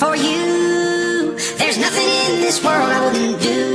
for you. There's nothing in this world I wouldn't do.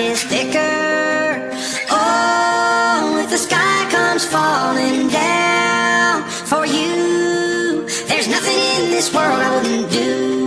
is thicker. Oh, if the sky comes falling down for you, there's nothing in this world I wouldn't do.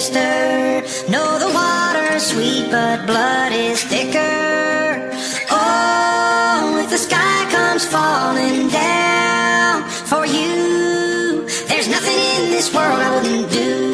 sister. know the water's sweet, but blood is thicker. Oh, if the sky comes falling down for you, there's nothing in this world I wouldn't do.